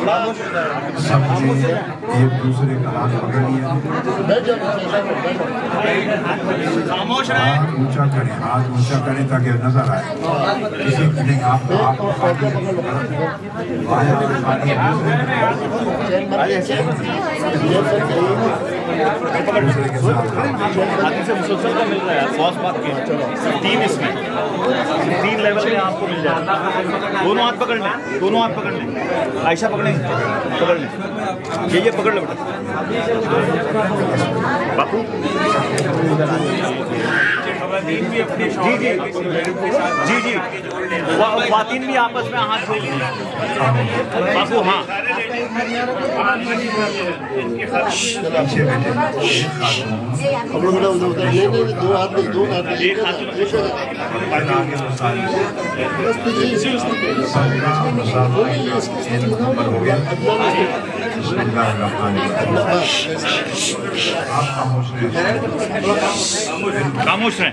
लो सबने एक दूसरे का हाथ पकड़ लिया ऊँचा करें हाथ ऊँचा करें ताकि नज़र आए किसी नहीं आप तीन इसमें तीन आपको मिल दोनों हाथ पकड़ लें, दोनों हाथ पकड़ लें। आयशा पकड़ें। पकड़ ले। ये ये पकड़ लो बेटा। बापू। जी जी। जी जी। वातिन भी आपस में हाथ जोड़ बापू हाँ। हम लोग उधर उधर ये नहीं दो हाथ में दो हाथ में एक हाथ में आगे मुसाफिर नंबर हो गया आप खामोश रहे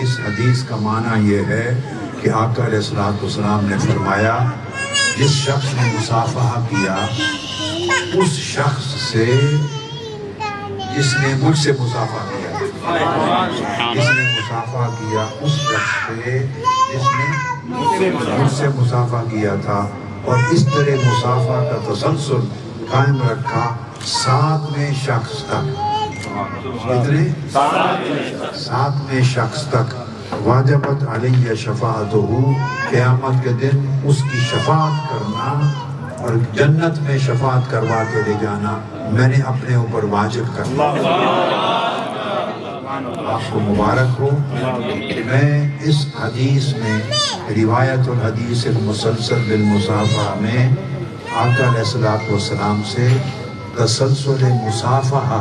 इस हदीस का माना यह है कि आका सलाम ने फरमाया, जिस शख्स ने मुसाफा किया, उस शख्स से जिसने मुझसे मुसाफा किया, जिसने मुसाफा किया, उस शख्स से जिसने मुझसे मुसाफा किया था। और इस तरह मुसाफा का तसलसल कायम रखा सातवें शख्स तक। कितने? सातवें शख्स तक। वाजबत अलैया शफात हो क़यामत के दिन उसकी शफात करना और जन्नत में शफात करवा के ले जाना, मैंने अपने ऊपर वाजिब कर आपको मुबारक हो। मैं इस हदीस में रिवायत और हदीस एक मुसलसल बिलमुसाफा में, आका सलाम से तसलसल मुसाफा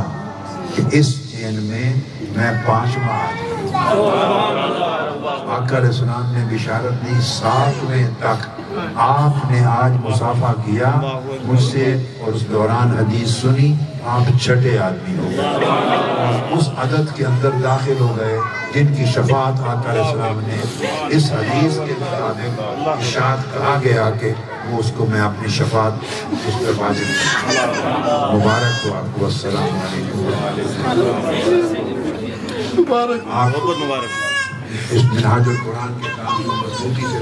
इस चेन में मैं पांचवा आकर इस्लाम ने बिशारत दी सातवें तक आपने आज मुसाफा किया, मुझसे और उस दौरान हदीस सुनी आप छठे आदमी हो गए। उस अदद के अंदर दाखिल हो गए जिनकी शफात आकर इस्लाम ने इस हदीस के मुताबिक इशाद कहा गया कि वो उसको मैं अपनी शफात उस पर वाजिब मुबारक हो आपको मुबारक। इस मिनहाजुल कुरान के काम को मजबूती से